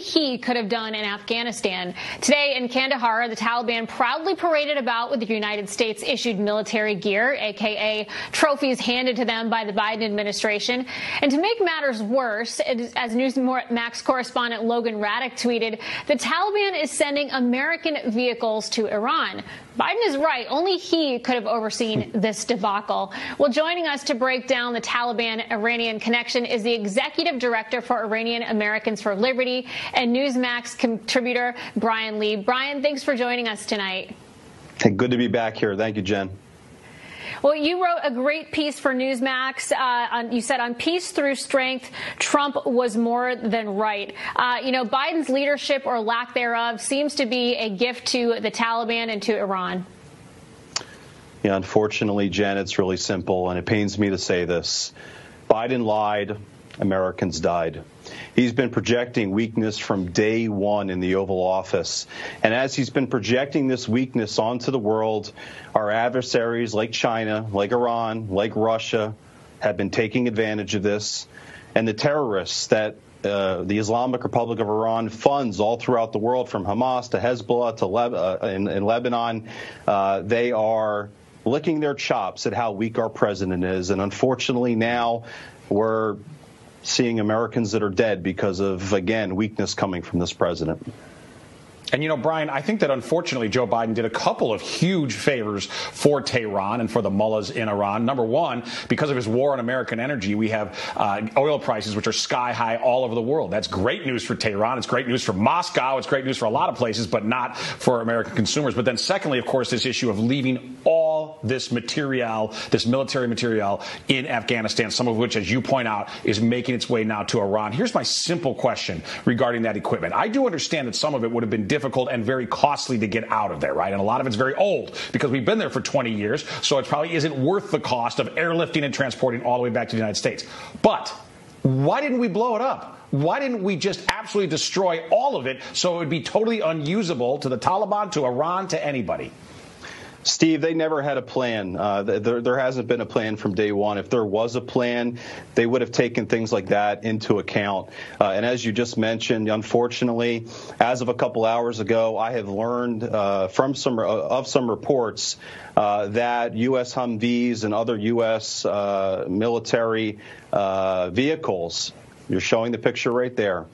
he could have done in Afghanistan. Today in Kandahar, the Taliban proudly paraded about with the United States issued military gear, aka trophies handed to them by the Biden administration. And to make matters worse, as Newsmax correspondent Logan Ratick tweeted, the Taliban is sending American vehicles to Iran. Biden is right. Only he could have overseen hmm. this debacle. Well, joining us to break down the Taliban Iranian connection is the executive director for Iranian Americans for Liberty and Newsmax contributor Bryan Leib. Bryan, thanks for joining us tonight. Hey, good to be back here. Thank you, Jenn. Well, you wrote a great piece for Newsmax. Uh, on, you said on peace through strength, Trump was more than right. Uh, you know, Biden's leadership or lack thereof seems to be a gift to the Taliban and to Iran. Yeah, unfortunately, Jenn, it's really simple, and it pains me to say this. Biden lied, Americans died. He's been projecting weakness from day one in the Oval Office. And as he's been projecting this weakness onto the world, our adversaries like China, like Iran, like Russia have been taking advantage of this. And the terrorists that uh, the Islamic Republic of Iran funds all throughout the world, from Hamas to Hezbollah to Leb- uh, in, in, Lebanon, uh, they are licking their chops at how weak our president is. And unfortunately, now we're seeing Americans that are dead because of, again, weakness coming from this president. And you know, Bryan, I think that unfortunately Joe Biden did a couple of huge favors for Tehran and for the mullahs in Iran. Number one, because of his war on American energy, we have uh, oil prices which are sky high all over the world. That's great news for Tehran. It's great news for Moscow. It's great news for a lot of places, but not for American consumers. But then, secondly, of course, this issue of leaving all this material, this military material in Afghanistan, some of which, as you point out, is making its way now to Iran. Here's my simple question regarding that equipment. I do understand that some of it would have been difficult and very costly to get out of there, right? And a lot of it's very old because we've been there for 20 years, so it probably isn't worth the cost of airlifting and transporting all the way back to the United States. But why didn't we blow it up? Why didn't we just absolutely destroy all of it so it would be totally unusable to the Taliban, to Iran, to anybody? Steve, they never had a plan. Uh, there, there, hasn't been a plan from day one. If there was a plan, they would have taken things like that into account. Uh, and as you just mentioned, unfortunately, as of a couple hours ago, I have learned uh, from some uh, of some reports uh, that U.S. Humvees and other U.S. Uh, military vehicles, you're showing the picture right there,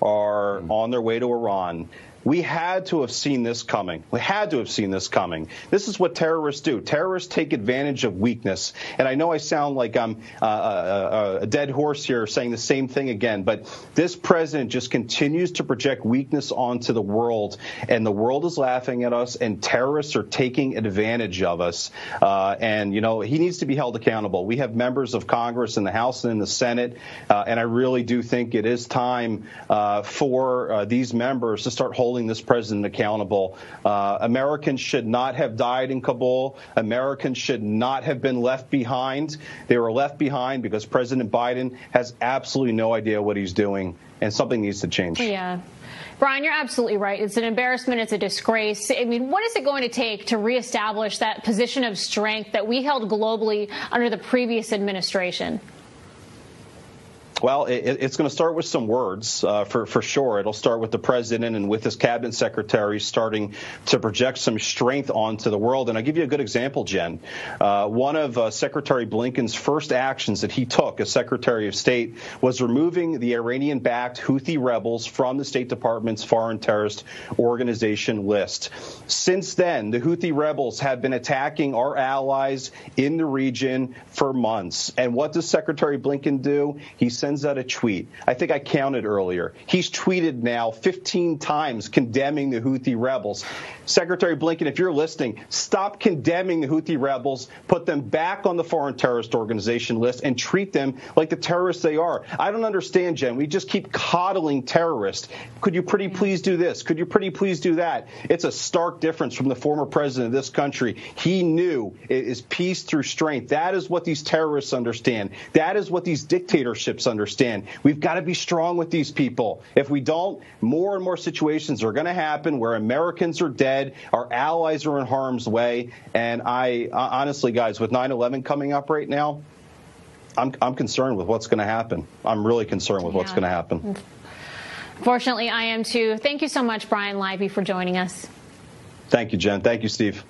are on their way to Iran. We had to have seen this coming. We had to have seen this coming. This is what terrorists do. Terrorists take advantage of weakness. And I know I sound like I'm uh, a, uh, uh, a dead horse here saying the same thing again, but this president just continues to project weakness onto the world, and the world is laughing at us, and terrorists are taking advantage of us. Uh, and, you know, he needs to be held accountable. We have members of Congress in the House and in the Senate, uh, and I really do think it is time uh, for these members to start holding holding this president accountable. Uh, Americans should not have died in Kabul. Americans should not have been left behind. They were left behind because President Biden has absolutely no idea what he's doing, and something needs to change. Yeah. Bryan, you're absolutely right. It's an embarrassment. It's a disgrace. I mean, what is it going to take to reestablish that position of strength that we held globally under the previous administration? Well, it, it's going to start with some words uh, for for sure. It'll start with the president and with his cabinet secretaries starting to project some strength onto the world. And I'll give you a good example, Jenn. Uh, one of uh, Secretary Blinken's first actions that he took as Secretary of State was removing the Iranian-backed Houthi rebels from the State Department's foreign terrorist organization list. Since then, the Houthi rebels have been attacking our allies in the region for months. And what does Secretary Blinken do? He sends sends out a tweet. I think I counted earlier. He's tweeted now 15 times condemning the Houthi rebels. Secretary Blinken, if you're listening, stop condemning the Houthi rebels, put them back on the foreign terrorist organization list, and treat them like the terrorists they are. I don't understand, Jenn. We just keep coddling terrorists. Could you pretty mm-hmm. please do this? Could you pretty please do that? It's a stark difference from the former president of this country. He knew it is peace through strength. That is what these terrorists understand. That is what these dictatorships understand understand. We've got to be strong with these people. If we don't, more and more situations are going to happen where Americans are dead, our allies are in harm's way. And I uh, honestly, guys, with 9 11 coming up right now, I'm, I'm concerned with what's going to happen. I'm really concerned with yeah. what's going to happen. Fortunately, I am too. Thank you so much, Bryan Leib, for joining us. Thank you, Jenn. Thank you, Steve.